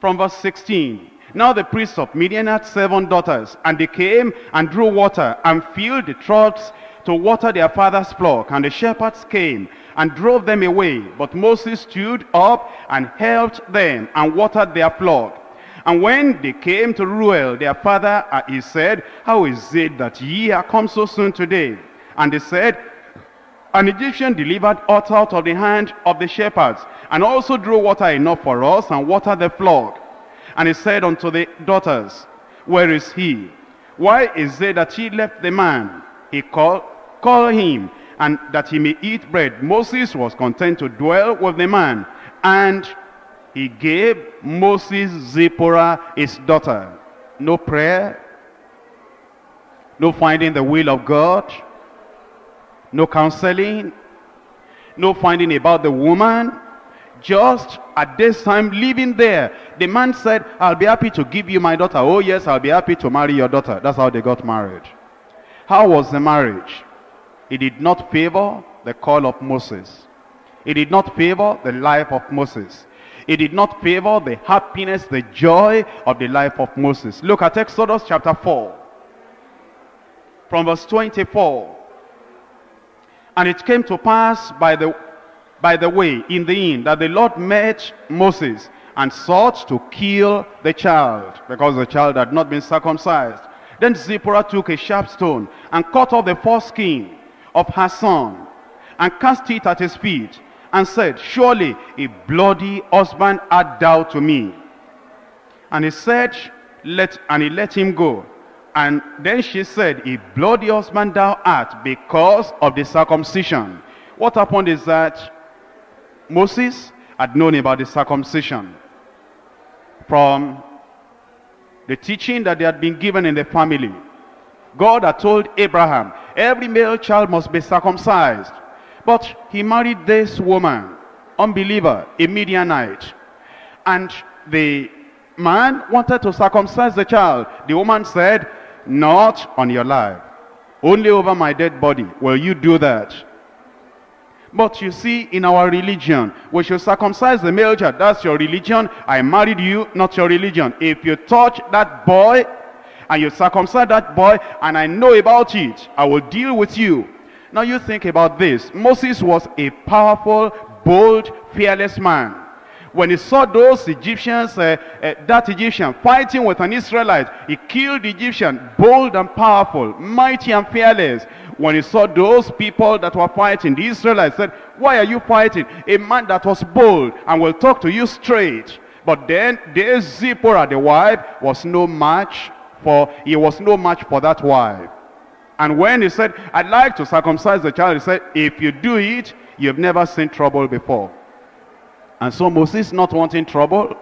A: From verse 16. Now the priest of Midian had seven daughters, and they came and drew water and filled the troughs to water their father's flock. And the shepherds came and drove them away. But Moses stood up and helped them and watered their flock. And when they came to Reuel, their father, uh, he said, How is it that ye are come so soon today? And they said, An Egyptian delivered us out of the hand of the shepherds, and also drew water enough for us, and watered the flock. And he said unto the daughters, Where is he? Why is it that he left the man? He called, call him, and that he may eat bread. Moses was content to dwell with the man, and he gave Moses Zipporah his daughter. No prayer, no finding the will of God, no counseling, no finding about the woman, just at this time living there. The man said, I'll be happy to give you my daughter. Oh yes, I'll be happy to marry your daughter. That's how they got married. How was the marriage? It did not favor the call of Moses. It did not favor the life of Moses. It did not favor the happiness, the joy of the life of Moses. Look at Exodus chapter 4. From verse 24. And it came to pass by the by the way in the inn that the Lord met Moses and sought to kill the child because the child had not been circumcised. Then Zipporah took a sharp stone and cut off the foreskin of her son and cast it at his feet and said, Surely a bloody husband art thou to me. And he said, let, and he let him go. And then she said, A bloody husband thou art because of the circumcision. What happened is that Moses had known about the circumcision from the teaching that they had been given in the family. God had told Abraham, every male child must be circumcised. But he married this woman, unbeliever, a Midianite. And the man wanted to circumcise the child. The woman said, not on your life. Only over my dead body will you do that. But you see, in our religion, we should circumcise the male child. That's your religion. I married you, not your religion. If you touch that boy and you circumcise that boy, and I know about it. I will deal with you. Now you think about this. Moses was a powerful, bold, fearless man. When he saw those Egyptians, uh, uh, that Egyptian fighting with an Israelite, he killed the Egyptian, bold and powerful, mighty and fearless. When he saw those people that were fighting, the Israelites said, why are you fighting? A man that was bold and will talk to you straight. But then this Zipporah, the wife, was no match for, he was no match for that wife. And when he said, I'd like to circumcise the child, he said, if you do it, you've never seen trouble before. And so Moses not wanting trouble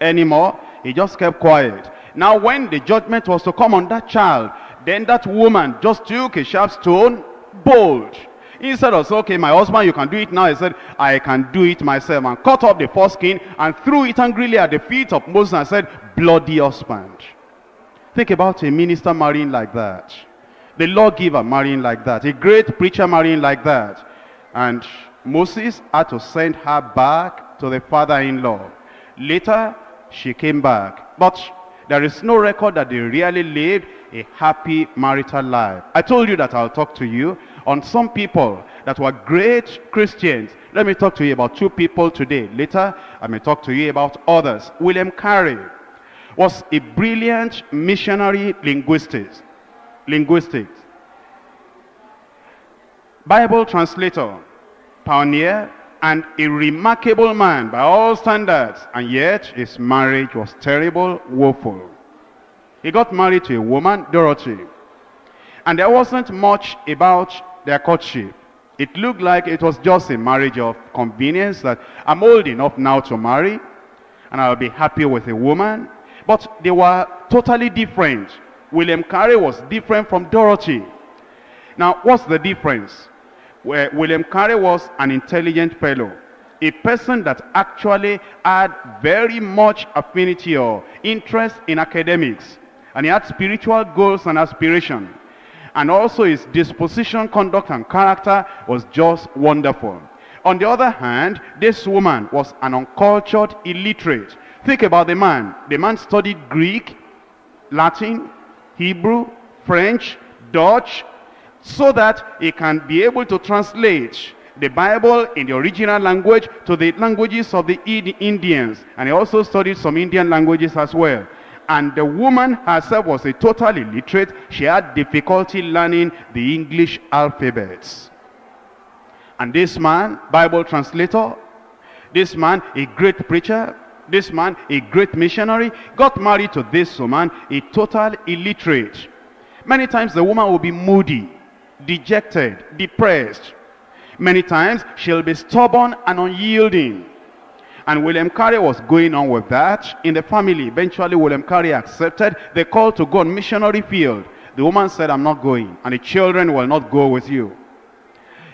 A: anymore, he just kept quiet. Now when the judgment was to come on that child, then that woman just took a sharp stone, bold. Instead of saying, okay, my husband, you can do it now, he said, I can do it myself. And cut off the foreskin and threw it angrily at the feet of Moses and said, bloody husband. Think about a minister marrying like that. The lawgiver marrying like that. A great preacher marrying like that. And Moses had to send her back to the father-in-law. Later, she came back. But there is no record that they really lived a happy marital life. I told you that I'll talk to you on some people that were great Christians. Let me talk to you about two people today. Later, I may talk to you about others. William Carey was a brilliant missionary linguist. Linguistics. Bible translator, pioneer, and a remarkable man by all standards. And yet, his marriage was terrible, woeful. He got married to a woman, Dorothy. And there wasn't much about their courtship. It looked like it was just a marriage of convenience that I'm old enough now to marry and I'll be happy with a woman. But they were totally different. William Carey was different from Dorothy. Now, what's the difference? Well, William Carey was an intelligent fellow. A person that actually had very much affinity or interest in academics. And he had spiritual goals and aspirations. And also his disposition, conduct, and character was just wonderful. On the other hand, this woman was an uncultured illiterate. Think about the man. The man studied Greek, Latin, Hebrew, French, Dutch, so that he can be able to translate the Bible in the original language to the languages of the Indians. And he also studied some Indian languages as well. And the woman herself was a total illiterate. She had difficulty learning the English alphabets. And this man, Bible translator, this man, a great preacher, this man, a great missionary, got married to this woman, a total illiterate. Many times the woman will be moody, dejected, depressed. Many times she'll be stubborn and unyielding. And William Carey was going on with that in the family. Eventually, William Carey accepted the call to go on missionary field. The woman said, I'm not going, and the children will not go with you.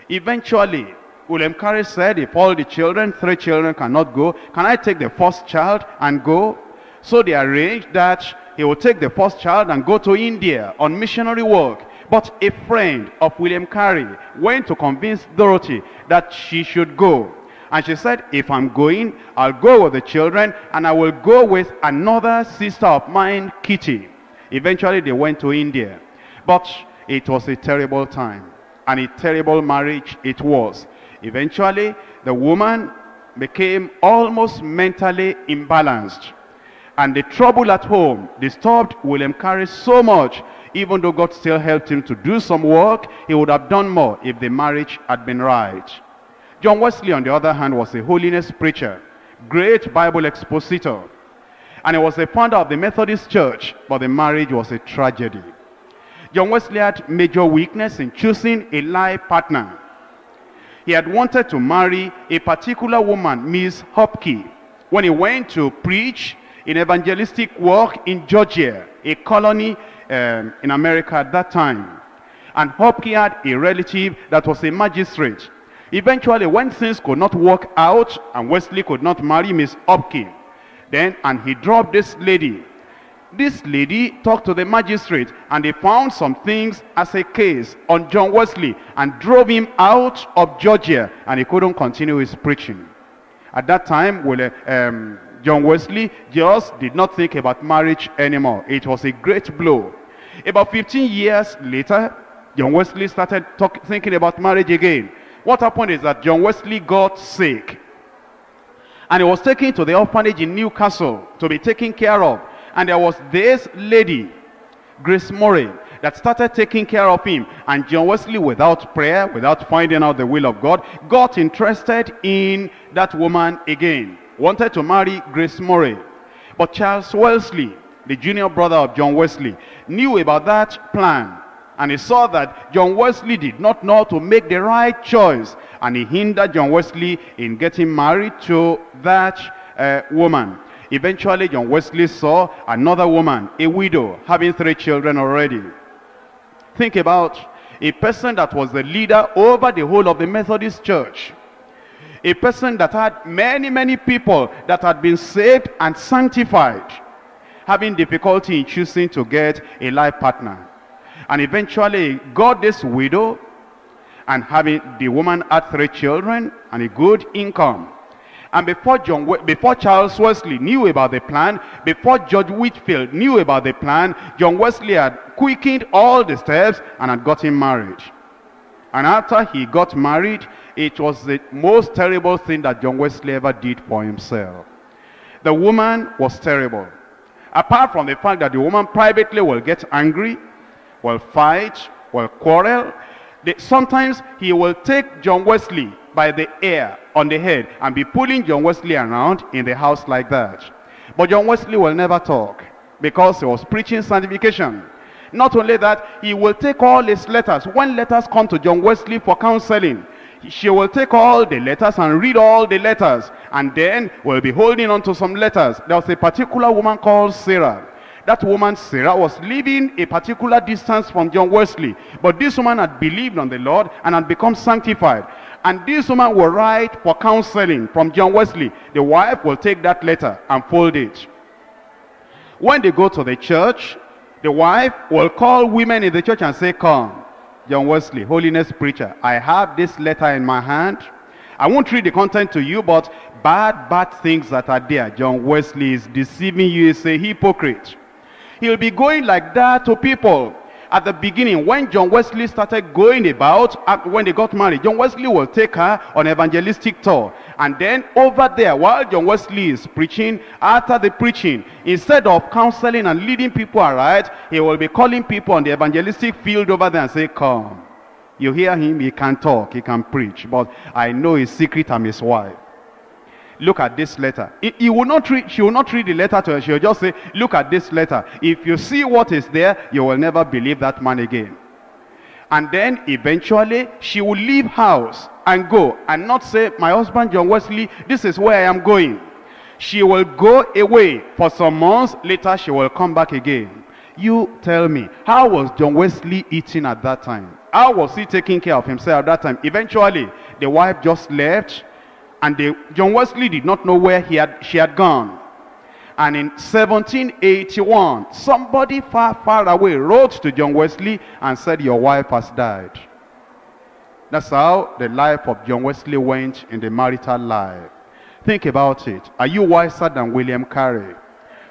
A: Eventually, William Carey said, if all the children, three children cannot go, can I take the first child and go? So they arranged that he would take the first child and go to India on missionary work. But a friend of William Carey went to convince Dorothy that she should go. And she said, if I'm going, I'll go with the children and I will go with another sister of mine, Kitty. Eventually they went to India. But it was a terrible time and a terrible marriage it was. Eventually, the woman became almost mentally imbalanced. And the trouble at home disturbed William Carey so much, even though God still helped him to do some work, he would have done more if the marriage had been right. John Wesley, on the other hand, was a holiness preacher, great Bible expositor. And he was the founder of the Methodist Church, but the marriage was a tragedy. John Wesley had major weakness in choosing a life partner. He had wanted to marry a particular woman, Miss Hopkey, when he went to preach in evangelistic work in Georgia, a colony um, in America at that time. And Hopkey had a relative that was a magistrate. Eventually, when things could not work out and Wesley could not marry Miss Hopkins, then, and he dropped this lady. This lady talked to the magistrate and they found some things as a case on John Wesley and drove him out of Georgia and he couldn't continue his preaching. At that time, well, um, John Wesley just did not think about marriage anymore. It was a great blow. About 15 years later, John Wesley started talk, thinking about marriage again. What happened is that John Wesley got sick. And he was taken to the orphanage in Newcastle to be taken care of. And there was this lady, Grace Murray, that started taking care of him. And John Wesley, without prayer, without finding out the will of God, got interested in that woman again. Wanted to marry Grace Murray. But Charles Wesley, the junior brother of John Wesley, knew about that plan. And he saw that John Wesley did not know to make the right choice. And he hindered John Wesley in getting married to that uh, woman. Eventually, John Wesley saw another woman, a widow, having three children already. Think about a person that was the leader over the whole of the Methodist church. A person that had many, many people that had been saved and sanctified, having difficulty in choosing to get a life partner. And eventually got this widow and having the woman had three children and a good income. And before, John, before Charles Wesley knew about the plan, before George Whitefield knew about the plan, John Wesley had quickened all the steps and had gotten married. And after he got married, it was the most terrible thing that John Wesley ever did for himself. The woman was terrible. Apart from the fact that the woman privately will get angry, will fight, will quarrel, sometimes he will take John Wesley by the ear on the head and be pulling John Wesley around in the house like that. But John Wesley will never talk because he was preaching sanctification. Not only that, he will take all his letters. When letters come to John Wesley for counseling, she will take all the letters and read all the letters. And then will be holding on to some letters. There was a particular woman called Sarah. That woman, Sarah, was living a particular distance from John Wesley. But this woman had believed on the Lord and had become sanctified. And this woman will write for counseling from John Wesley. The wife will take that letter and fold it. When they go to the church, the wife will call women in the church and say, come, John Wesley, holiness preacher, I have this letter in my hand. I won't read the content to you, but bad, bad things that are there. John Wesley is deceiving you, He's a hypocrite. He'll be going like that to people at the beginning, when John Wesley started going about, when they got married, John Wesley will take her on evangelistic tour. And then over there, while John Wesley is preaching, after the preaching, instead of counseling and leading people aright, he will be calling people on the evangelistic field over there and say, come. You hear him, he can talk, he can preach, but I know his secret, I'm his wife look at this letter. He, he, will not read, she will not read the letter to her. She will just say, look at this letter. If you see what is there, you will never believe that man again. And then eventually she will leave house and go and not say, my husband John Wesley, this is where I am going. She will go away for some months. Later she will come back again. You tell me, how was John Wesley eating at that time? How was he taking care of himself at that time? Eventually, the wife just left and they, John Wesley did not know where he had, she had gone. And in 1781, somebody far, far away wrote to John Wesley and said, your wife has died. That's how the life of John Wesley went in the marital life. Think about it. Are you wiser than William Carey,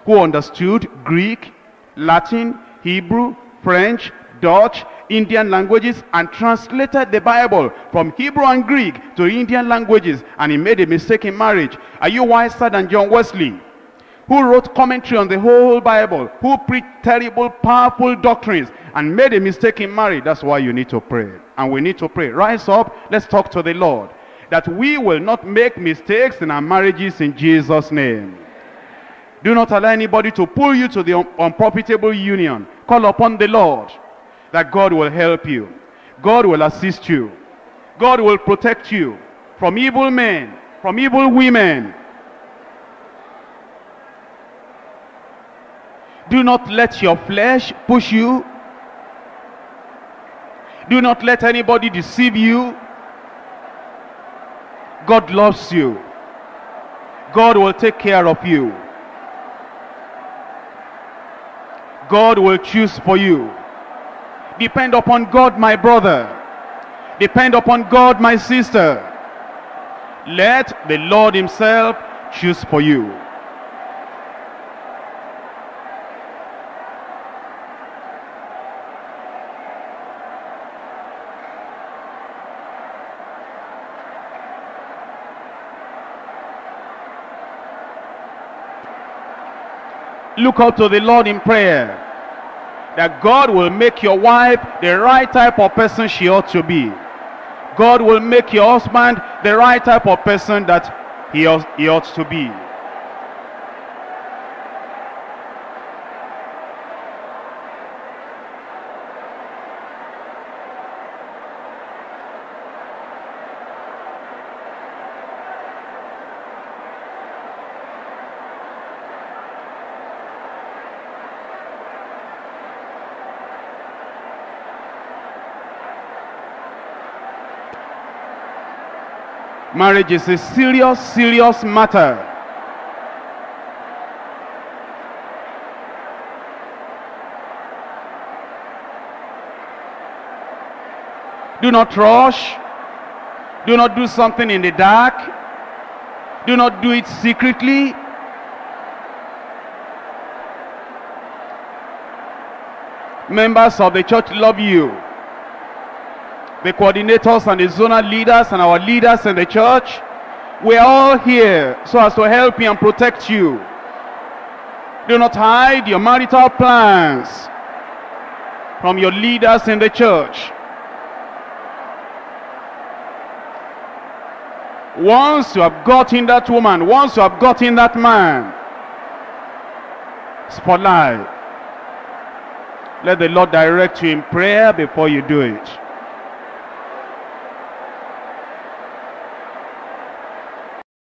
A: who understood Greek, Latin, Hebrew, French, Dutch, Indian languages and translated the Bible from Hebrew and Greek to Indian languages and he made a mistake in marriage. Are you wiser than John Wesley? Who wrote commentary on the whole Bible? Who preached terrible, powerful doctrines and made a mistake in marriage? That's why you need to pray. And we need to pray. Rise up. Let's talk to the Lord. That we will not make mistakes in our marriages in Jesus' name. Do not allow anybody to pull you to the unprofitable union. Call upon the Lord that God will help you. God will assist you. God will protect you from evil men, from evil women. Do not let your flesh push you. Do not let anybody deceive you. God loves you. God will take care of you. God will choose for you. Depend upon God, my brother. Depend upon God, my sister. Let the Lord himself choose for you. Look up to the Lord in prayer. That God will make your wife the right type of person she ought to be. God will make your husband the right type of person that he ought, he ought to be. Marriage is a serious, serious matter. Do not rush. Do not do something in the dark. Do not do it secretly. Members of the church love you. The coordinators and the zonal leaders and our leaders in the church. We're all here so as to help you and protect you. Do not hide your marital plans from your leaders in the church. Once you have gotten that woman, once you have gotten that man, it's for life. Let the Lord direct you in prayer before you do it.